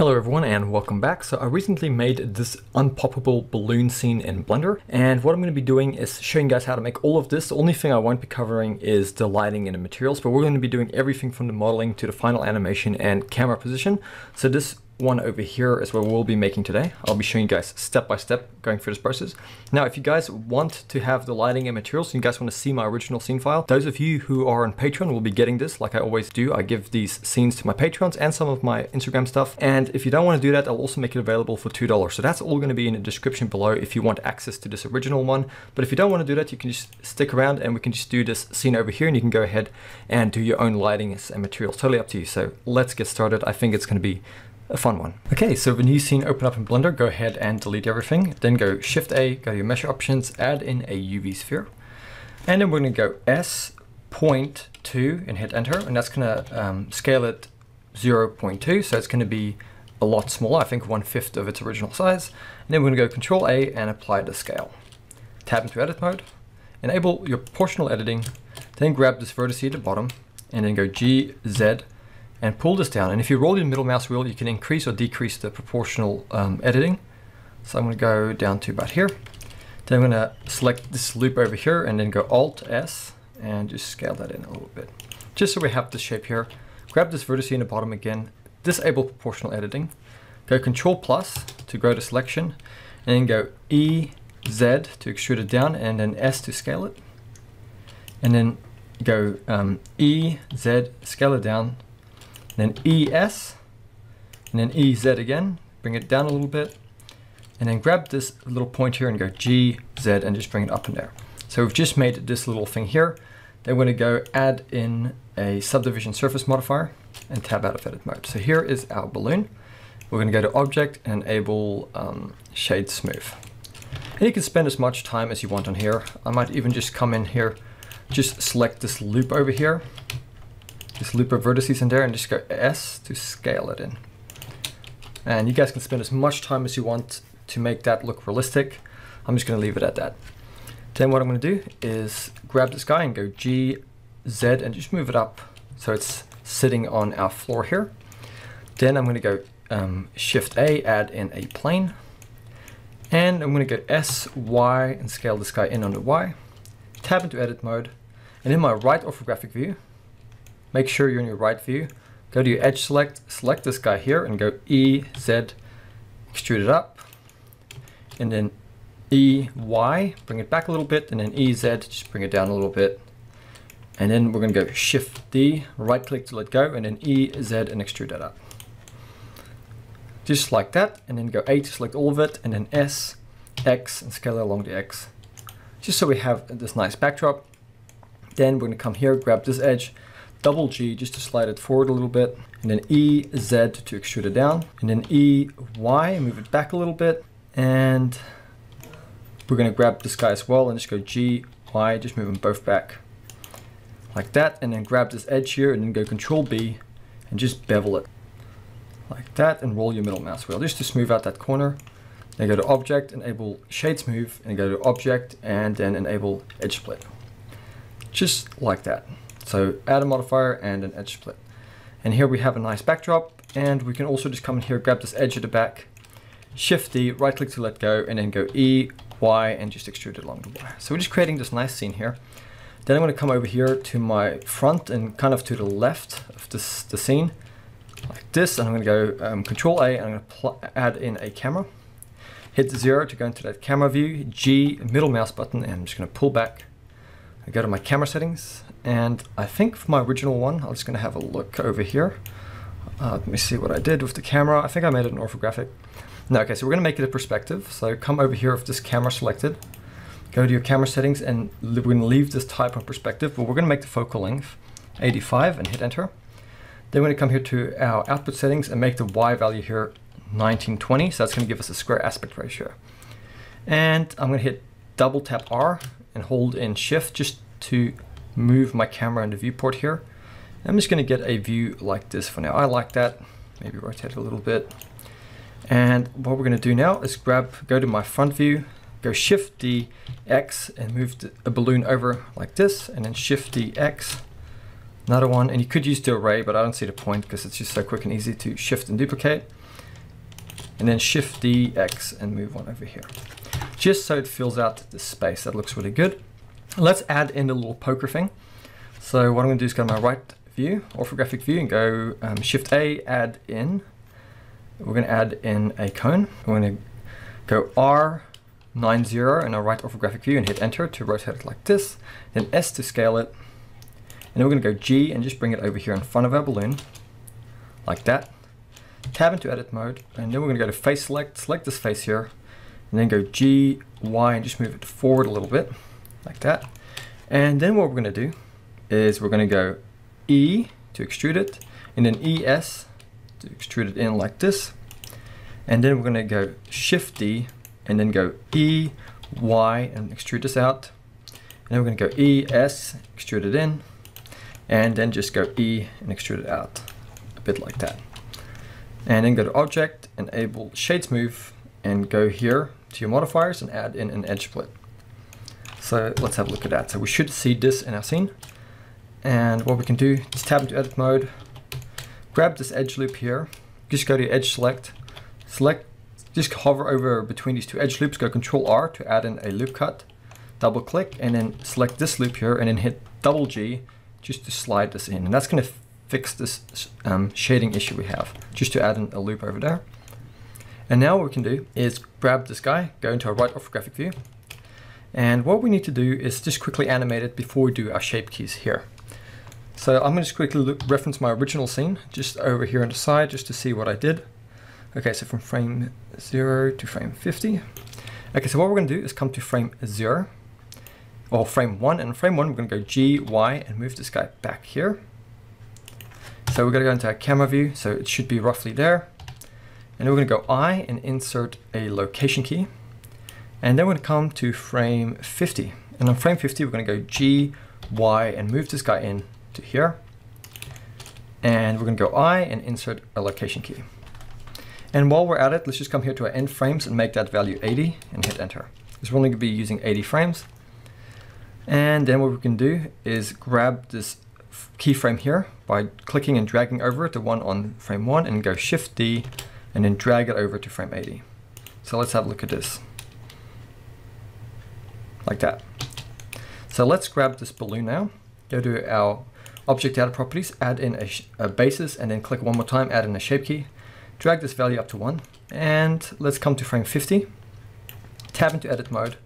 Hello everyone and welcome back. So I recently made this unpoppable balloon scene in Blender and what I'm going to be doing is showing you guys how to make all of this. The only thing I won't be covering is the lighting and the materials but we're going to be doing everything from the modeling to the final animation and camera position. So this one over here is what we'll be making today. I'll be showing you guys step by step going through this process. Now, if you guys want to have the lighting and materials, you guys want to see my original scene file, those of you who are on Patreon will be getting this like I always do. I give these scenes to my Patrons and some of my Instagram stuff. And if you don't want to do that, I'll also make it available for $2. So that's all going to be in the description below if you want access to this original one. But if you don't want to do that, you can just stick around and we can just do this scene over here and you can go ahead and do your own lighting and materials. Totally up to you. So let's get started. I think it's going to be a fun one. Okay, so the new scene open up in Blender, go ahead and delete everything. Then go Shift A, go to your mesh options, add in a UV sphere. And then we're gonna go S point and hit enter. And that's gonna um, scale it 0.2. So it's gonna be a lot smaller, I think one fifth of its original size. And then we're gonna go Control A and apply the scale. Tab into edit mode, enable your proportional editing, then grab this vertex at the bottom and then go G, Z, and pull this down. And if you roll your middle mouse wheel, you can increase or decrease the proportional um, editing. So I'm going to go down to about here. Then I'm going to select this loop over here and then go Alt S and just scale that in a little bit. Just so we have this shape here. Grab this vertex in the bottom again, disable proportional editing, go Control plus to grow the selection, and then go E, Z to extrude it down, and then S to scale it. And then go um, E, Z, scale it down, then ES, and then EZ again, bring it down a little bit, and then grab this little point here and go G, Z, and just bring it up and there. So we've just made this little thing here. Then we're gonna go add in a subdivision surface modifier and tab out of edit mode. So here is our balloon. We're gonna go to object and enable um, shade smooth. And you can spend as much time as you want on here. I might even just come in here, just select this loop over here just loop of vertices in there and just go S to scale it in. And you guys can spend as much time as you want to make that look realistic. I'm just gonna leave it at that. Then what I'm gonna do is grab this guy and go G, Z and just move it up so it's sitting on our floor here. Then I'm gonna go um, Shift A, add in a plane. And I'm gonna go S, Y and scale this guy in on the Y. Tab into edit mode. And in my right orthographic view, make sure you're in your right view. Go to your edge select, select this guy here and go E, Z, extrude it up. And then E, Y, bring it back a little bit, and then E, Z, just bring it down a little bit. And then we're gonna go Shift D, right click to let go, and then E, Z, and extrude that up. Just like that, and then go A to select all of it, and then S, X, and scale it along the X. Just so we have this nice backdrop. Then we're gonna come here, grab this edge, double G just to slide it forward a little bit, and then E, Z to extrude it down, and then E, Y, move it back a little bit, and we're gonna grab this guy as well and just go G, Y, just move them both back like that, and then grab this edge here and then go Control B and just bevel it like that and roll your middle mouse wheel just to smooth out that corner. Then go to Object, enable Shade Smooth, and go to Object and then enable Edge Split. Just like that. So add a modifier and an edge split. And here we have a nice backdrop and we can also just come in here, grab this edge at the back, shift D, right click to let go and then go E, Y and just extrude it along the Y. So we're just creating this nice scene here. Then I'm going to come over here to my front and kind of to the left of this the scene like this and I'm going to go um, control A and I'm going to add in a camera. Hit zero to go into that camera view, G middle mouse button and I'm just going to pull back. I go to my camera settings and I think for my original one, I'm just gonna have a look over here. Uh, let me see what I did with the camera. I think I made it an orthographic. No, okay, so we're gonna make it a perspective. So come over here with this camera selected, go to your camera settings and we're gonna leave this type on perspective, but we're gonna make the focal length 85 and hit enter. Then we're gonna come here to our output settings and make the Y value here 1920. So that's gonna give us a square aspect ratio. And I'm gonna hit double tap R and hold in shift just to move my camera into viewport here. I'm just going to get a view like this for now. I like that. Maybe rotate a little bit. And what we're going to do now is grab, go to my front view, go Shift D X and move the, a balloon over like this, and then Shift D X, another one. And you could use the array, but I don't see the point because it's just so quick and easy to shift and duplicate. and then Shift D, X, and move one over here. Just so it fills out the space. That looks really good. Let's add in a little poker thing. So what I'm gonna do is go to my right view, orthographic view, and go um, Shift A, add in. We're gonna add in a cone. We're gonna go R90 in our right orthographic view and hit enter to rotate it like this. Then S to scale it. And then we're gonna go G and just bring it over here in front of our balloon, like that. Tab into edit mode, and then we're gonna go to face select, select this face here, and then go G, Y, and just move it forward a little bit, like that. And then what we're gonna do is we're gonna go E to extrude it, and then ES to extrude it in like this. And then we're gonna go Shift D, and then go E, Y, and extrude this out. And then we're gonna go E, S, extrude it in, and then just go E and extrude it out, a bit like that. And then go to Object, enable Shade Smooth, and go here to your modifiers and add in an edge split. So let's have a look at that. So we should see this in our scene. And what we can do is tab into edit mode, grab this edge loop here, just go to edge select, select, just hover over between these two edge loops, go control R to add in a loop cut, double click, and then select this loop here and then hit double G just to slide this in. And that's gonna fix this um, shading issue we have, just to add in a loop over there. And now what we can do is grab this guy, go into our right orthographic view, and what we need to do is just quickly animate it before we do our shape keys here. So I'm going to just quickly look, reference my original scene, just over here on the side, just to see what I did. Okay, so from frame 0 to frame 50. Okay, so what we're going to do is come to frame 0, or frame 1, and frame 1 we're going to go G, Y, and move this guy back here. So we're going to go into our camera view, so it should be roughly there. And we're going to go I and insert a location key. And then we're to come to frame 50. And on frame 50, we're going to go G, Y, and move this guy in to here. And we're going to go I and insert a location key. And while we're at it, let's just come here to our end frames and make that value 80 and hit enter. Because we're only to be using 80 frames. And then what we can do is grab this keyframe here by clicking and dragging over it, the one on frame 1, and go Shift D and then drag it over to frame 80. So let's have a look at this. Like that. So let's grab this balloon now, go to our object data properties, add in a, a basis, and then click one more time, add in a shape key, drag this value up to 1, and let's come to frame 50, tab into edit mode,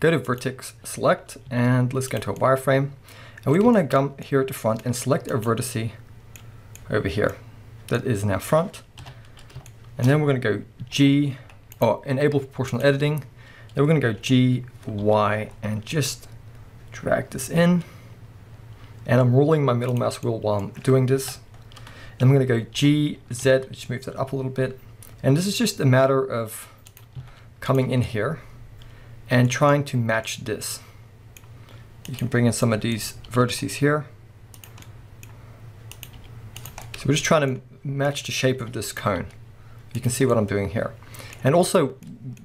go to vertex select, and let's go into a wireframe, and we want to come here at the front and select a vertex over here that is in our front. And then we're going to go G, or enable proportional editing. Then we're going to go G, Y, and just drag this in. And I'm rolling my middle mouse wheel while I'm doing this. And I'm going to go G, Z, which moves that up a little bit. And this is just a matter of coming in here and trying to match this. You can bring in some of these vertices here. So we're just trying to match the shape of this cone. You can see what I'm doing here. And also,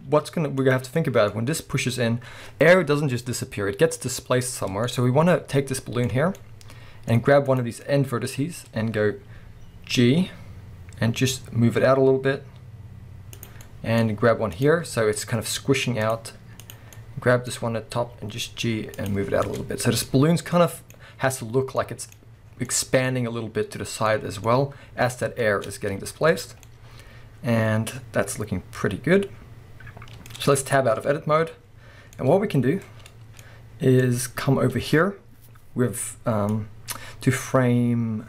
what's gonna we're gonna have to think about when this pushes in, air doesn't just disappear, it gets displaced somewhere. So we wanna take this balloon here and grab one of these end vertices and go G and just move it out a little bit and grab one here. So it's kind of squishing out. Grab this one at top and just G and move it out a little bit. So this balloon's kind of has to look like it's expanding a little bit to the side as well as that air is getting displaced and that's looking pretty good. So let's tab out of edit mode. And what we can do is come over here with um, to frame,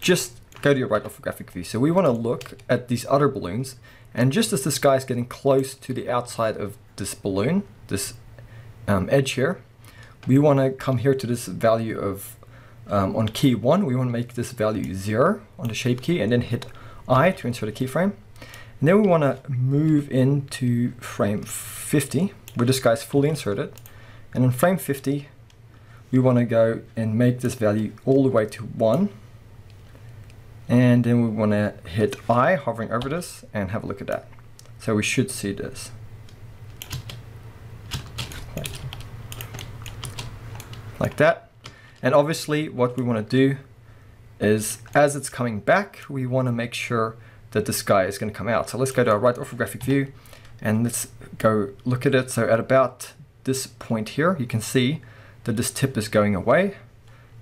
just go to your right orthographic view. So we want to look at these other balloons, and just as this guy is getting close to the outside of this balloon, this um, edge here, we want to come here to this value of, um, on key 1, we want to make this value 0 on the shape key, and then hit I to insert a keyframe. And then we want to move into frame 50, where this guy's fully inserted. And in frame 50, we want to go and make this value all the way to 1. And then we want to hit I, hovering over this, and have a look at that. So we should see this. Like that. And obviously what we want to do is, as it's coming back, we want to make sure that this guy is going to come out. So let's go to our right orthographic view and let's go look at it. So at about this point here, you can see that this tip is going away.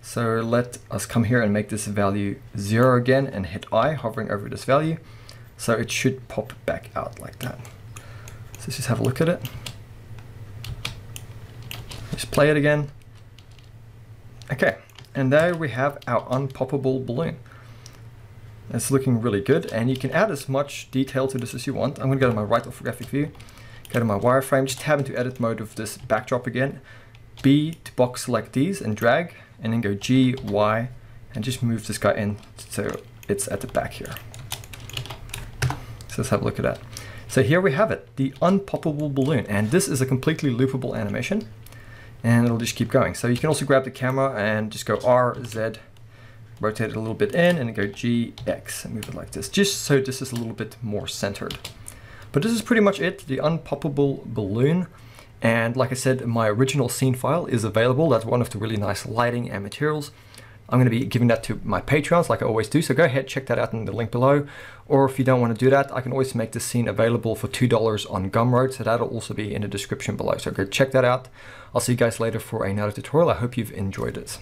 So let us come here and make this value zero again and hit I, hovering over this value. So it should pop back out like that. So let's just have a look at it. Just play it again. Okay, and there we have our unpoppable balloon. It's looking really good and you can add as much detail to this as you want. I'm gonna go to my right orthographic view, go to my wireframe, just tab into edit mode of this backdrop again, B to box select these and drag, and then go G, Y, and just move this guy in so it's at the back here. So let's have a look at that. So here we have it, the unpoppable balloon, and this is a completely loopable animation, and it'll just keep going. So you can also grab the camera and just go R, Z, rotate it a little bit in and go G, X and move it like this, just so this is a little bit more centered. But this is pretty much it, the unpoppable balloon. And like I said, my original scene file is available. That's one of the really nice lighting and materials. I'm going to be giving that to my Patreons like I always do. So go ahead, check that out in the link below. Or if you don't want to do that, I can always make this scene available for $2 on Gumroad. So that'll also be in the description below. So go check that out. I'll see you guys later for another tutorial. I hope you've enjoyed it.